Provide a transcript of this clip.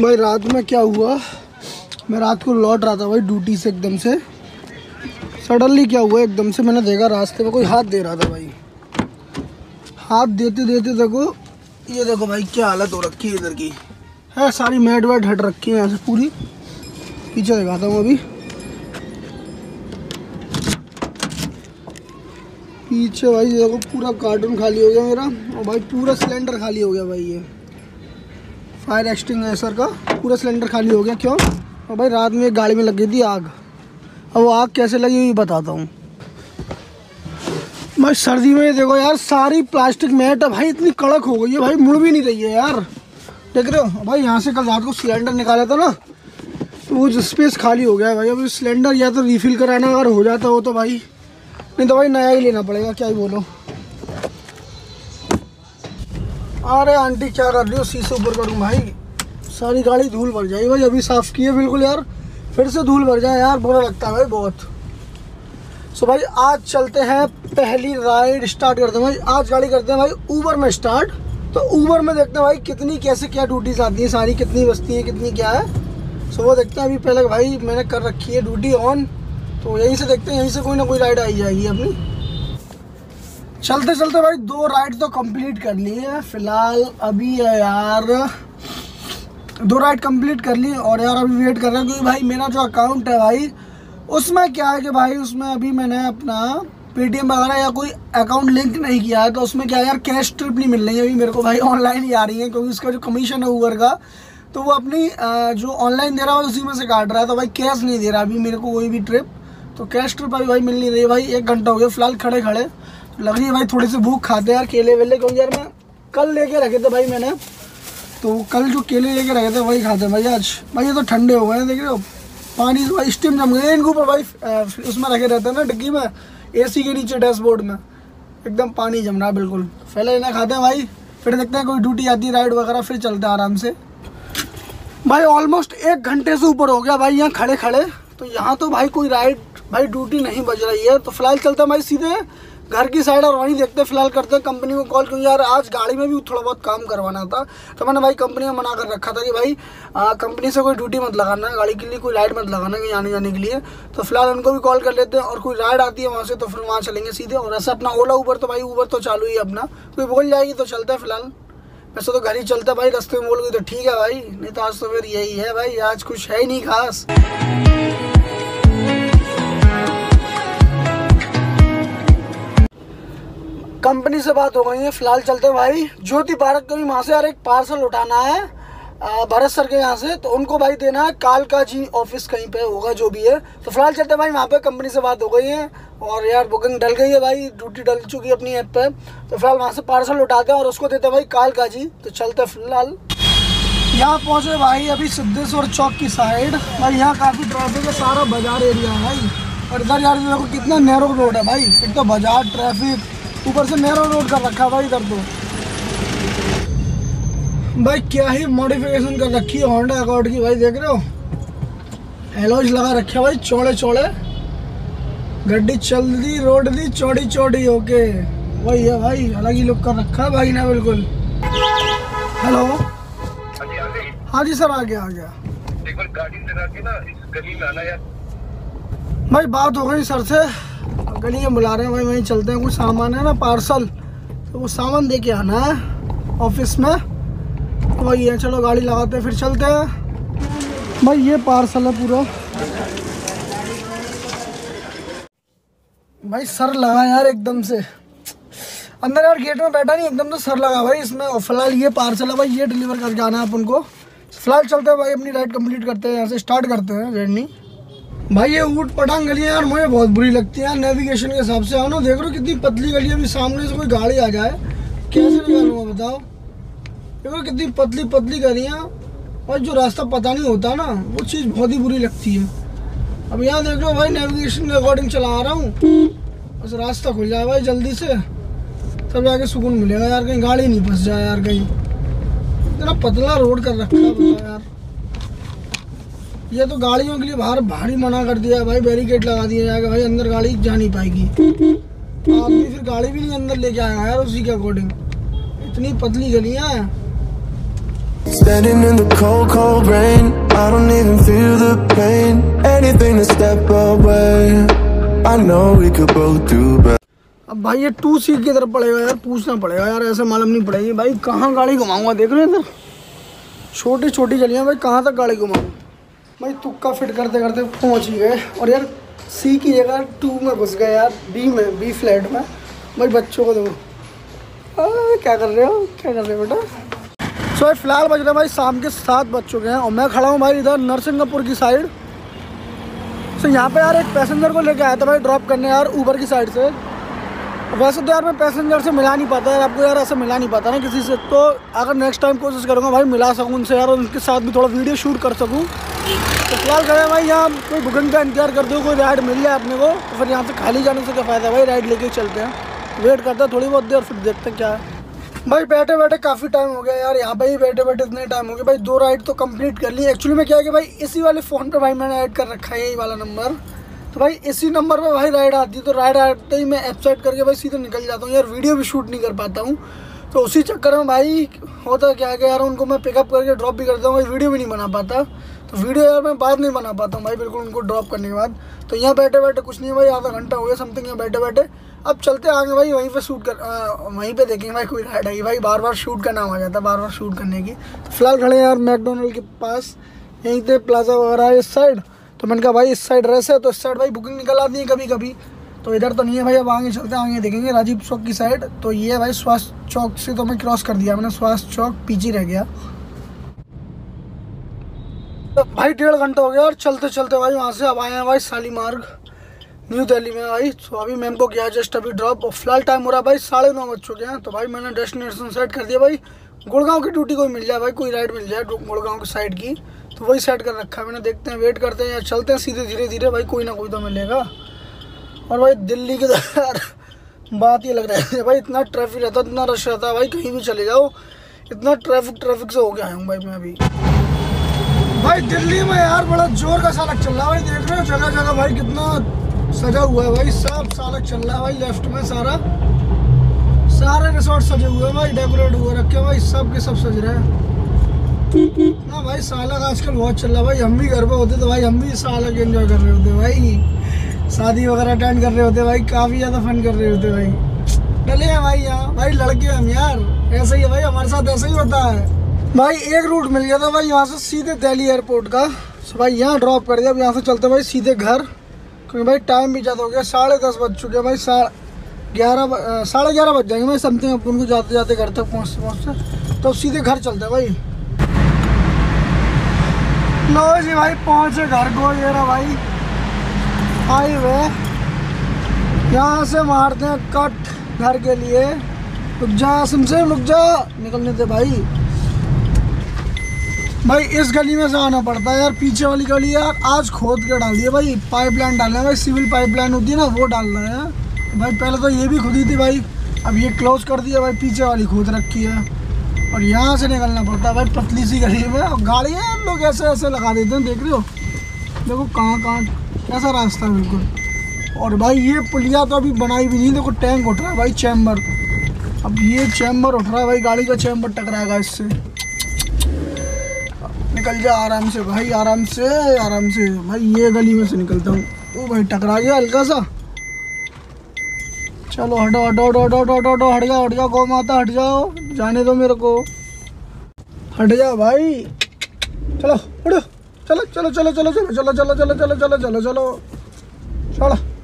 भाई, रात में क्या हुआ? मैं रात को लौट रहा था भाई, ड्यूटी से एकदम से। सडनली क्या हुआ, एकदम से मैंने देखा रास्ते में कोई हाथ दे रहा था भाई। हाथ देते देते देखो, ये देखो भाई, क्या हालत हो रखी है इधर की। है, सारी मैट वैट हट रखी है यहाँ से पूरी। पीछे दिखाता हूँ अभी। पीछे भाई देखो पूरा कार्टून खाली हो गया मेरा। और भाई, पूरा सिलेंडर खाली हो गया भाई ये। फायर एक्सटिंग का पूरा सिलेंडर खाली हो गया, क्यों? और भाई रात में एक गाड़ी में लग गई थी आग। अब वो आग कैसे लगी हुई बताता हूँ। भाई सर्दी में देखो यार, सारी प्लास्टिक मैट है भाई, इतनी कड़क हो गई है भाई, मुड़ भी नहीं रही है यार। देख रहे हो, भाई यहाँ से कल रात को सिलेंडर निकाला था ना तो वो स्पेस खाली हो गया है भाई अभी सिलेंडर या तो रिफिल कराना अगर हो जाता हो तो भाई, नहीं तो भाई नया ही लेना पड़ेगा, क्या ही बोलो। अरे आंटी, क्या कर रही हो? शीशे ऊपर करूँ भाई। सारी गाड़ी धूल भर जाएगी भाई, अभी साफ़ की है बिल्कुल यार। फिर से धूल भर जाए यार, बुरा लगता है भाई बहुत। सो भाई, आज चलते हैं, पहली राइड स्टार्ट करते हैं भाई। आज गाड़ी करते हैं भाई ऊबर में स्टार्ट तो ऊबर में देखते हैं भाई, कितनी, कैसे, क्या ड्यूटीज़ आती है सारी, कितनी बस्ती है, कितनी क्या है। सो वो देखते हैं अभी पहले, भाई, मैंने कर रखी है ड्यूटी ऑन तो यहीं से देखते हैं, यहीं से कोई ना कोई राइड आई जाएगी अपनी। चलते चलते भाई, दो राइड तो कंप्लीट कर ली है। फ़िलहाल अभी है यार, दो राइड कंप्लीट कर ली और यार अभी वेट कर रहे हैं, क्योंकि भाई मेरा जो अकाउंट है भाई, उसमें क्या है कि भाई, उसमें अभी मैंने अपना पेटीएम वगैरह या कोई अकाउंट लिंक नहीं किया है तो उसमें क्या है यार कैश ट्रिप नहीं मिल रही है। अभी मेरे को भाई ऑनलाइन ही आ रही है, क्योंकि उसका जो कमीशन है ऊबर का तो वो अपनी जो ऑनलाइन दे रहा है उसी में से काट रहा है तो भाई कैश नहीं दे रहा अभी मेरे को कोई भी ट्रिप तो कैश ट्रिप अभी भाई मिल नहीं रही है भाई, एक घंटा हो गया, फ़िलहाल खड़े खड़े लग रही है भाई थोड़ी सी भूख खाते हैं यार, केले वेले क्योंकि यार मैं कल लेके रखे थे भाई मैंने। तो कल जो केले लेके रखे थे, वही खाते हैं भाई आज। भाई ये तो ठंडे हो गए देख रहे हो। पानी भाई स्टीम जम गए इनके ऊपर भाई उसमें रखे रहते हैं ना डिग्गी में एसी के नीचे डैशबोर्ड में। एकदम पानी जम रहा है, बिल्कुल। पहले इन्हें खाते हैं भाई, फिर देखते हैं कोई ड्यूटी आती है राइड वगैरह, फिर चलते हैं आराम से। भाई ऑलमोस्ट एक घंटे से ऊपर हो गया भाई, यहाँ खड़े खड़े तो यहाँ तो भाई कोई राइड भाई ड्यूटी नहीं बज रही है। तो फ़िलहाल चलते हैं भाई सीधे। घर की साइड और वहीं देखते फ़िलहाल करते हैं कंपनी को कॉल क्योंकि यार आज गाड़ी में भी थोड़ा बहुत काम करवाना था। तो मैंने भाई कंपनी में मना कर रखा था कि भाई कंपनी से कोई ड्यूटी मत लगाना, गाड़ी के लिए कोई राइड मत लगाना कहीं आने जाने के लिए। तो फ़िलहाल उनको भी कॉल कर लेते हैं और कोई राइड आती है वहाँ से तो फिर वहाँ चलेंगे सीधे। और ऐसा अपना ओला ऊबर तो भाई ऊबर तो चालू ही अपना। कोई बोल जाएगी तो चलता है फ़िलहाल। वैसे तो घर ही चलता है भाई, रस्ते में बोल गई तो ठीक है भाई, नहीं तो आज तो फिर यही है भाई, आज कुछ है ही नहीं खास। कंपनी से बात हो गई है, फ़िलहाल चलते भाई। ज्योति भारत को भी वहाँ से यार एक पार्सल उठाना है भरत सर के यहाँ से। तो उनको भाई देना है, कालका जी ऑफ़िस कहीं पे होगा, जो भी है। तो फ़िलहाल चलते भाई, वहाँ पे कंपनी से बात हो गई है। और यार बुकिंग डल गई है भाई ड्यूटी डल चुकी है अपनी ऐप पे। तो फ़िलहाल वहाँ से पार्सल उठाते हैं और उसको देते हैं भाई काल का जी। तो चलते फ़िलहाल। यहाँ पहुँचे भाई अभी सिद्धेश्वर चौक की साइड भाई, यहाँ काफ़ी ट्रैफ़िक है, सारा बाज़ार एरिया है भाई। और इधर यार देखो कितना नैरो रोड है भाई। एक तो बाज़ार ट्रैफ़िक ऊपर से नैरो रोड कर रखा भाई इधर तो। भाई क्या ही मॉडिफिकेशन कर रखी है होंडा अकॉर्ड की भाई देख रहे हो? एलोज लगा रखे भाई चौड़े चौड़े। गड्डी चल दी रोड दी चौड़ी चौड़ी ओके वही है भाई अलग ही लुक कर रखा है भाई ने बिल्कुल। हेलो हाँ जी सर आ गया आ गया। एक बार गाड़ी लगा के ना इस गली में आना यार। भाई बात हो गई सर से। गली में बुला रहे हैं भाई वहीं चलते हैं। कुछ सामान है ना, पार्सल। तो वो सामान दे के आना है, ऑफ़िस में। तो वही है, चलो गाड़ी लगाते हैं, फिर चलते हैं। भाई, ये पार्सल है पूरा। भाई, सर लगा यार एकदम से। अंदर यार गेट में बैठा नहीं, एकदम तो सर लगा भाई, इसमें फ़िलहाल ये पार्सल है भाई, ये डिलीवर करके आना है अपन को। फ़िलहाल चलते हैं भाई, अपनी राइड कंप्लीट करते हैं, यहाँ से स्टार्ट करते हैं जर्नी भाई, ये ऊट पटांग गलियाँ यार, मुझे बहुत बुरी लगती है यार नेविगेशन के हिसाब से। आओ ना, देख लो कितनी पतली गली अभी सामने से कोई गाड़ी आ जाए। कैसे निकालूँगा बताओ? देखो कितनी पतली पतली गलियाँ, और जो रास्ता पता नहीं होता ना, वो चीज़ बहुत ही बुरी लगती है। अब यहाँ देख लो भाई नेविगेशन के अकॉर्डिंग चला रहा हूँ। बस रास्ता खुल जाए भाई जल्दी से, तब जाके सुकून मिलेगा यार, कहीं गाड़ी नहीं फंस जाए यार, कहीं। इतना पतला रोड कर रखा है यार। ये तो गाड़ियों के लिए बाहर भारी मना कर दिया भाई बैरिकेड लगा दिया जाएगा भाई अंदर गाड़ी जा नहीं पाएगी भी फिर गाड़ी भी नहीं अंदर लेके आएगा यार उसी के अकॉर्डिंग इतनी पतली गलियाँ Standing in the cold, cold rain. I don't even feel the pain. Anything to step away. I know we could both do better. अब भाई ये टू सीट की तरफ़ पड़ेगा यार पूछना पड़ेगा यार ऐसे मालूम नहीं पड़ेगी भाई कहाँ गाड़ी घुमाऊँगा देख रहे हैं इधर छोटी छोटी गलियाँ भाई कहाँ तक गाड़ी घुमाऊँ भाई तुक्का फिट करते करते पहुँच ही गए। और यार सी की जगह टू में घुस गए यार बी में बी फ्लैट में। भाई बच्चों को दो क्या कर रहे हो? क्या कर रहे हो बेटा? सो भाई, फ़िलहाल बज रहे भाई, शाम के सात बज चुके हैं। और मैं खड़ा हूँ भाई इधर नरसिंहपुर की साइड सो यहाँ पे यार एक पैसेंजर को लेके आया था भाई ड्रॉप करने यार ऊबर की साइड से। वैसे तो यार मैं पैसेंजर से मिला नहीं पाता यार आपको यार ऐसे मिला नहीं पाता ना किसी से। तो अगर नेक्स्ट टाइम कोशिश करूँगा भाई मिला सकूँ उनसे यार उनके साथ भी थोड़ा वीडियो शूट कर सकूँ। तो फ़िलहाल करें भाई, यहाँ कोई बुकिंग का इंतज़ार करते हो कोई राइड मिल जाए अपने को तो फिर यहाँ से खाली जाने से क्या फ़ायदा है भाई राइड लेके चलते हैं। वेट करते हैं थोड़ी बहुत देर, फिर देखते हैं क्या है। भाई बैठे बैठे काफ़ी टाइम हो गया यार, यहाँ पे ही बैठे बैठे इतने टाइम हो गया भाई दो राइड तो कंप्लीट कर ली एक्चुअली में क्या है कि भाई इसी वाले फ़ोन पर भाई मैंने ऐड कर रखा है, यही वाला नंबर तो भाई इसी नंबर पे भाई राइड आती है तो राइड आते ही मैं एपसाइट करके भाई सीधे निकल जाता हूँ। यार वीडियो भी शूट नहीं कर पाता हूँ। तो उसी चक्कर में भाई होता क्या है कि यार उनको मैं पिकअप करके ड्रॉप भी करता हूँ, भाई वीडियो भी नहीं बना पाता। तो वीडियो यार मैं बाद नहीं बना पाता हूँ भाई, बिल्कुल उनको ड्रॉप करने के बाद। तो यहाँ बैठे बैठे कुछ नहीं भाई, आधा घंटा हो गया समथिंग यहाँ बैठे बैठे। अब चलते आगे भाई, वहीं पे शूट कर वहीं पे देखेंगे भाई कोई राइड आई भाई बार बार शूट का नाम आ जाता है, बार बार शूट करने की। फ़िलहाल खड़े यार मैकडोनल्ड के पास, यहीं थे प्लाजा वगैरह इस साइड तो मैंने कहा, भाई, इस साइड रेस है तो इस साइड भाई बुकिंग निकल आती है कभी कभी तो इधर तो नहीं है भाई, अब आगे चलते हैं आगे देखेंगे राजीव चौक की साइड तो ये है भाई स्वास्थ्य चौक से तो मैं क्रॉस कर दिया, मैंने स्वास्थ्य चौक पीछे रह गया। तो भाई, डेढ़ घंटा हो गया और चलते चलते भाई वहाँ से अब आए हैं भाई साली मार्ग न्यू दिल्ली में भाई। तो अभी मैम को गया जस्ट अभी ड्रॉप और फ़िलहाल टाइम हो रहा है भाई, साढ़े नौ बज चुके हैं। तो भाई मैंने डेस्टिनेशन सेट कर दिया भाई। गुड़गांव की ड्यूटी कोई मिल जाए भाई, कोई राइड मिल जाए, गुड़गांव की साइड की। तो वही सेट कर रखा है। मैंने देखते हैं वेट करते हैं या चलते हैं सीधे, धीरे धीरे। भाई, कोई ना कोई तो मिलेगा। और भाई, दिल्ली के तो यार, बात ये लग रहा है। भाई, इतना ट्रैफ़िक रहता है इतना रश रहता। है भाई, कहीं भी चले जाओ, इतना ट्रैफ़िक ट्रैफ़िक से हो गया हूँ भाई मैं अभी। भाई, दिल्ली में यार बड़ा ज़ोर का सालक चल रहा है। भाई, देख रहे हो, जगह जगह, भाई, कितना सजा हुआ है भाई। सब सालक चल रहा है भाई लेफ़्ट में सारा। सारे रिसोर्ट सजे हुए हैं भाई डेकोरेट हुए रखे भाई, सब के सब सज रहे हैं। ना भाई सालक आजकल बहुत चल रहा है भाई। हम भी घर पे होते तो भाई, हम भी सालक एंजॉय कर रहे होते भाई। शादी वगैरह अटेंड कर रहे होते भाई, काफ़ी ज़्यादा फन कर रहे होते भाई। डले हैं भाई यहाँ। भाई, लड़के हम यार। ऐसे ही है भाई, हमारे साथ ऐसा ही होता है। भाई, एक रूट मिल गया था भाई यहाँ से सीधे दिल्ली एयरपोर्ट का। तो भाई, यहाँ ड्रॉप कर दिया। अब यहाँ से चलते भाई सीधे घर। क्योंकि भाई टाइम भी ज़्यादा हो गया। साढ़े दस बज चुके हैं भाई। साढ़े ग्यारह साढ़े ग्यारह बज जाएँगे भाई। समथिंग अपन को जाते जाते घर तक पहुँचते पहुँचते तो सीधे घर चलते हैं भाई। लो जी भाई, पहुँचे घर को, ये रहा भाई। वे यहाँ से मारते हैं कट घर के लिए। रुक जा, सिमसे, रुक जा। निकलने दे भाई। भाई, इस गली में से आना पड़ता है यार, पीछे वाली गली यार। आज खोद के डाल दिया भाई पाइपलाइन डालना है भाई सिविल पाइपलाइन होती है ना, वो डालना है। भाई, पहले तो ये भी खुदी थी भाई, अब ये क्लोज कर दिया भाई, पीछे वाली खोद रखी है। और यहाँ से निकलना पड़ता है भाई, पतली सी गली में। और गाड़ियाँ हम लोग ऐसे ऐसे लगा देते हैं, देख रहे हो? देखो कहाँ कहाँ कैसा रास्ता है बिल्कुल। और भाई, ये पुलिया तो अभी बनाई भी नहीं, देखो टैंक उठ रहा है भाई, चैम्बर। अब ये चैम्बर उठ रहा है भाई, गाड़ी का चैम्बर टकराएगा इससे। निकल जा आराम से भाई, आराम से आराम से। भाई, ये गली में से निकलता हूँ। ओ भाई, टकरा गया हल्का सा। चलो हटो हटो हटो हटो हटो हटो हटो हट जाओ हट जाओ गौ माता हट जाओ जाने दो मेरे को हट जाओ भाई चलो हटो चलो चलो चलो चलो चलो चलो चलो चलो चलो चलो चलो चलो चलो